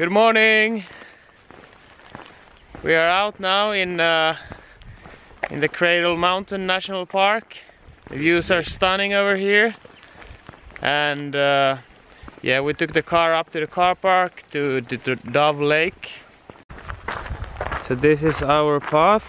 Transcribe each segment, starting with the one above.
Good morning. We are out now in uh, in the Cradle Mountain National Park. The views are stunning over here, and uh, yeah, we took the car up to the car park to, to Dove Lake. So this is our path.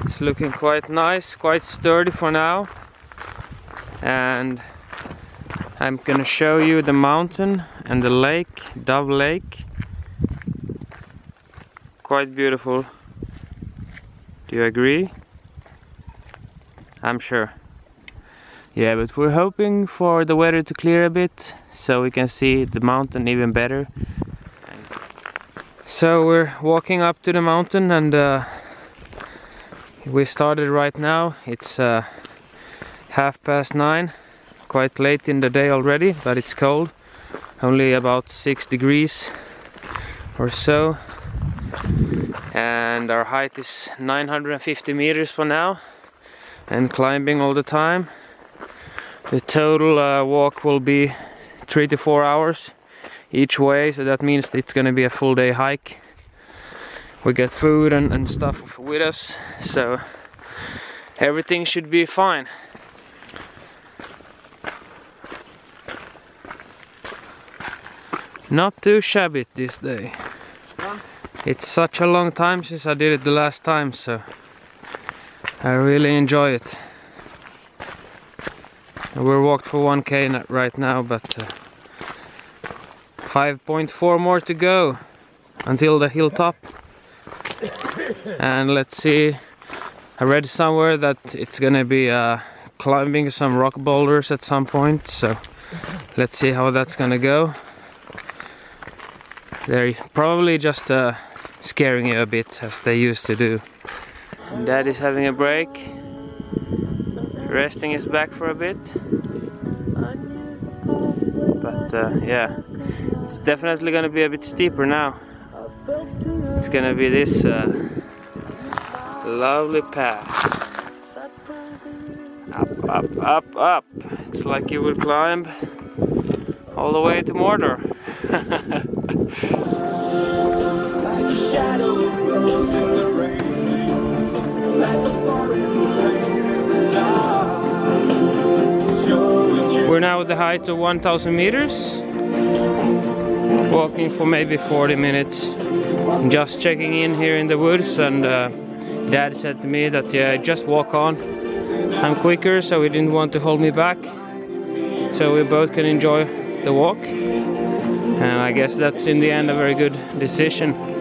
It's looking quite nice, quite sturdy for now, and I'm gonna show you the mountain and the lake, Dove Lake quite beautiful. Do you agree? I'm sure. Yeah, but we're hoping for the weather to clear a bit so we can see the mountain even better. So we're walking up to the mountain and uh, we started right now. It's uh, half past nine, quite late in the day already, but it's cold. Only about six degrees or so. And our height is 950 meters for now and climbing all the time. The total uh, walk will be three to four hours each way. So that means it's gonna be a full day hike. We get food and, and stuff with us. So everything should be fine not too shabby this day it's such a long time since I did it the last time, so I really enjoy it. We're walked for 1k right now, but uh, 5.4 more to go until the hilltop. And let's see, I read somewhere that it's gonna be uh, climbing some rock boulders at some point, so let's see how that's gonna go. They're probably just uh, scaring you a bit as they used to do. Dad is having a break, resting his back for a bit. But uh, yeah, it's definitely gonna be a bit steeper now. It's gonna be this uh, lovely path. Up, up, up, up. It's like you would climb all the way to Mordor. We're now at the height of 1000 meters. Walking for maybe 40 minutes. Just checking in here in the woods and uh, dad said to me that yeah, just walk on. I'm quicker so he didn't want to hold me back. So we both can enjoy the walk. And I guess that's in the end a very good decision.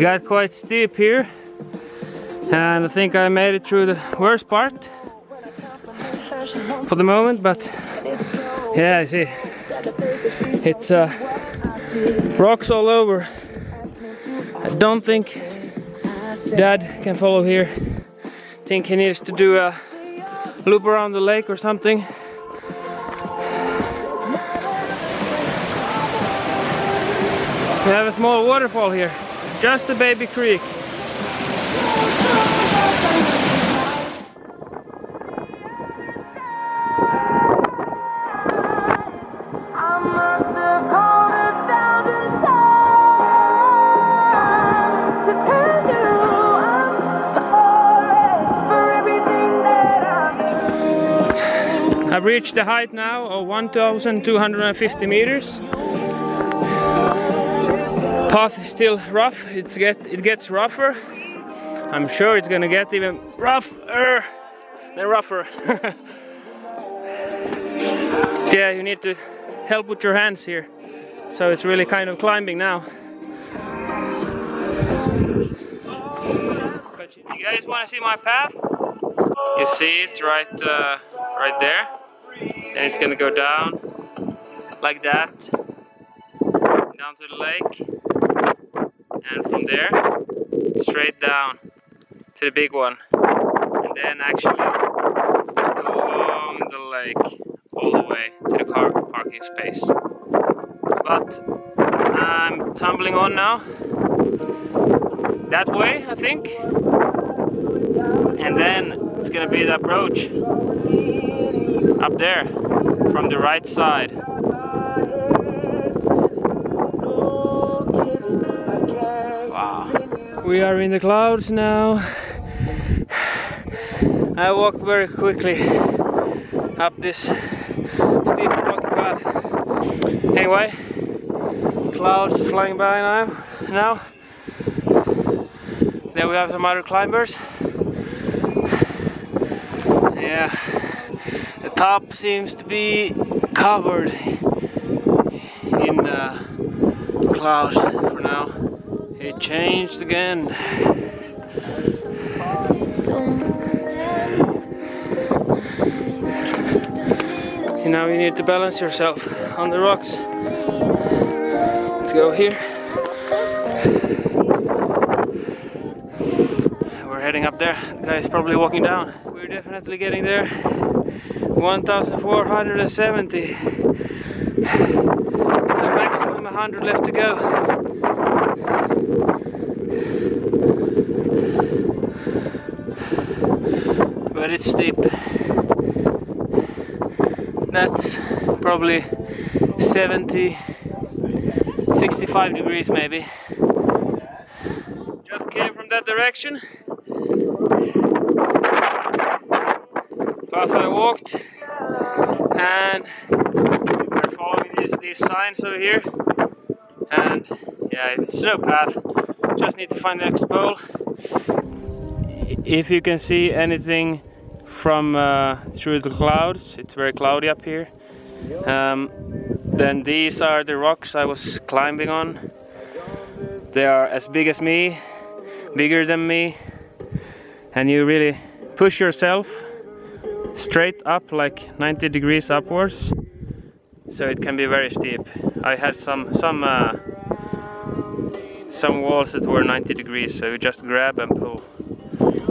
Got quite steep here and I think I made it through the worst part for the moment but yeah I see. It's uh, rocks all over. I don't think dad can follow here. I think he needs to do a loop around the lake or something. We have a small waterfall here just the baby creek. I've reached the height now of 1250 meters path is still rough. It's get it gets rougher. I'm sure it's gonna get even rougher than rougher. yeah, you need to help with your hands here. So it's really kind of climbing now. But if you guys want to see my path, you see it right, uh, right there. And it's gonna go down like that, down to the lake, and from there straight down to the big one, and then actually along the lake all the way to the car parking space. But I'm tumbling on now that way, I think. And then it's gonna be the approach up there from the right side. We are in the clouds now. I walk very quickly up this steep rocky path. Anyway, clouds are flying by now. now. There we have some other climbers. Yeah, the top seems to be covered in uh, clouds. It changed again. And now you need to balance yourself on the rocks. Let's go here. We're heading up there. The guy is probably walking down. We're definitely getting there. 1470. So maximum 100 left to go. But it's steep. That's probably 70, 65 degrees maybe. Just came from that direction. Path I walked and we're following these, these signs over here and yeah it's no path just need to find the next pole if you can see anything from uh, through the clouds. It's very cloudy up here. Um, then these are the rocks I was climbing on. They are as big as me bigger than me. And you really push yourself straight up like 90 degrees upwards. So it can be very steep. I had some some uh, some walls that were 90 degrees so you just grab and pull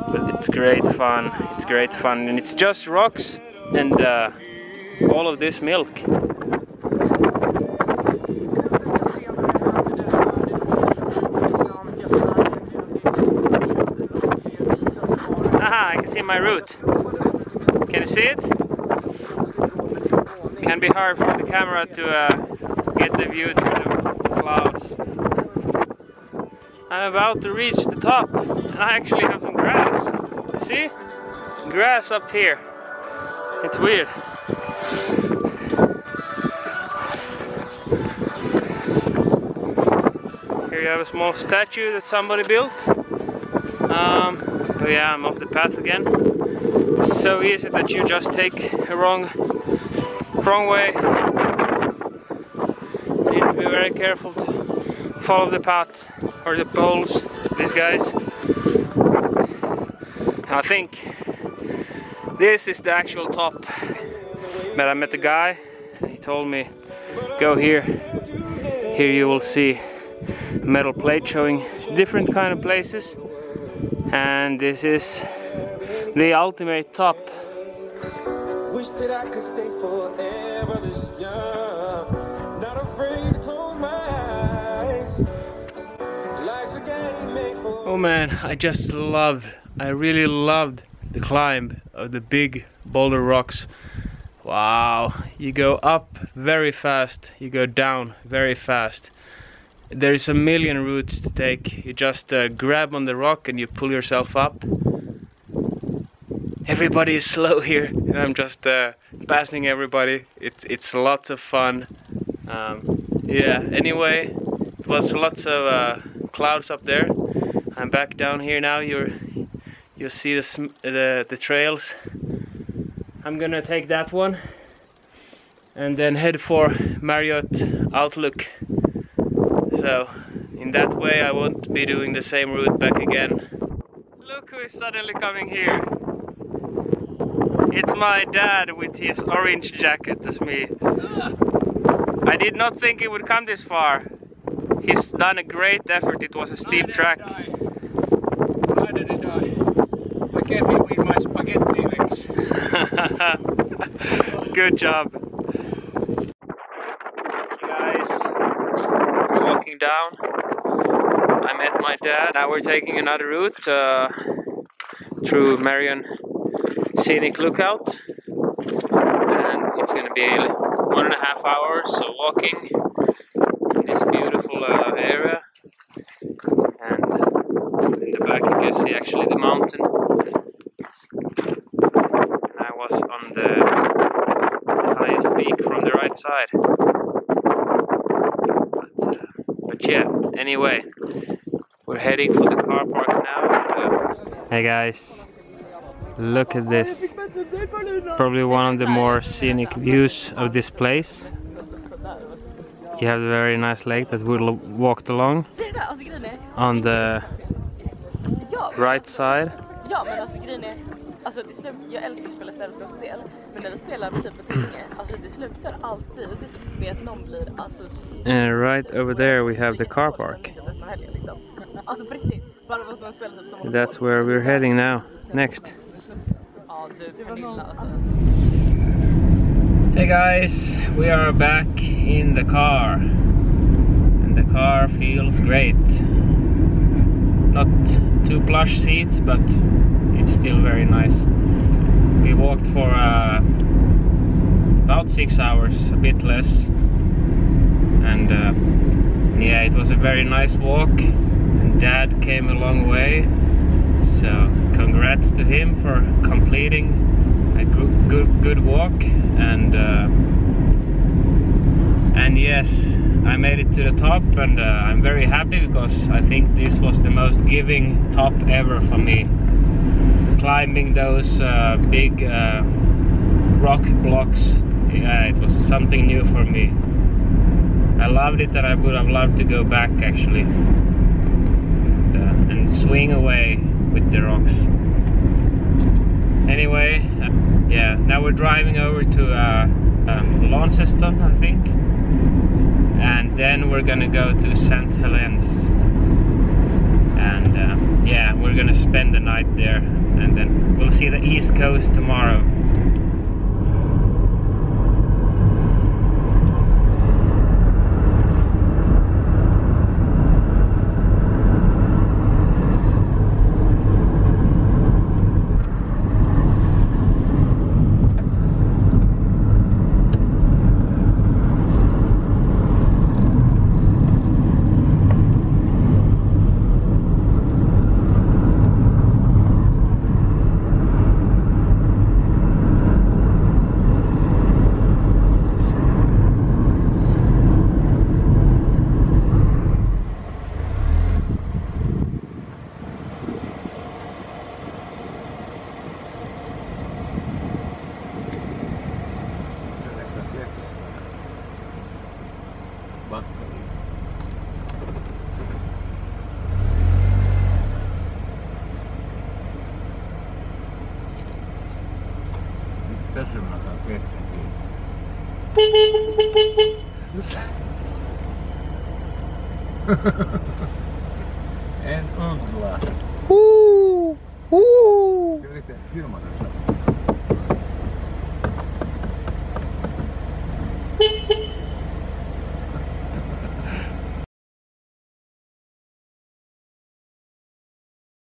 but it's great fun it's great fun and it's just rocks and uh, all of this milk Aha, I can see my route can you see it? Can be hard for the camera to uh, get the view through the clouds. I'm about to reach the top and I actually have some grass. See? Grass up here. It's weird. Here you have a small statue that somebody built. Um, oh yeah, I'm off the path again. It's so easy that you just take a wrong, wrong way. You need to be very careful to follow the path or the poles, these guys. I think this is the actual top. But I met a guy, he told me, go here. Here you will see metal plate showing different kind of places. And this is the ultimate top. Wish that I could stay forever this young. Not afraid to close my eyes. Life's a game made for Oh man, I just love, I really loved the climb of the big boulder rocks. Wow, you go up very fast, you go down very fast. There is a million routes to take. You just uh, grab on the rock and you pull yourself up everybody is slow here and I'm just uh, passing everybody it's it's lots of fun um, yeah anyway it was lots of uh, clouds up there I'm back down here now you're you'll see the, the, the trails I'm gonna take that one and then head for Marions Lookout so in that way I won't be doing the same route back again look who is suddenly coming here. It's my dad with his orange jacket, that's me. I did not think it would come this far. He's done a great effort, it was a steep track. Came here with my spaghetti legs. Good job. Guys, walking down. I met my dad. Now we're taking another route uh, through Marion Scenic Lookout. And it's gonna be one and a half hours of walking in this beautiful uh, area. And in the back you can see actually the mountain. And I was on the, the highest peak from the right side. But, uh, but yeah, anyway, we're heading for the car park now. Hey guys, look at this. Probably one of the more scenic views of this place. You have a very nice lake that we walked along on the right side. Ja men alltså grejen det slut, jag älskar att spela sällskapsspel men när vi spelar med typ ett gäng, alltså det slutar alltid med att någon blir alltså And right over there we have the car park. Alltså på riktigt, bara för att man spelar typ som That's where we're heading now. Next. Ja du Pernilla alltså. Hey guys, we are back in the car. And the car feels great. Not two plush seats, but it's still very nice. We walked for uh, about six hours, a bit less. And uh, yeah, it was a very nice walk. And Dad came a long way. So congrats to him for completing a good good, good walk and uh, and yes I made it to the top and uh, I'm very happy because I think this was the most giving top ever for me climbing those uh, big uh, rock blocks. Yeah it was something new for me. I loved it and I would have loved to go back actually and, uh, and swing away with the rocks. Anyway uh, yeah now we're driving over to uh, um, Launceston I think and then we're gonna go to St. Helens. And uh, yeah we're gonna spend the night there and then we'll see the east coast tomorrow タルの中で増えてうるさい and Ungla. Ooh! Ooh! Look at that film on that.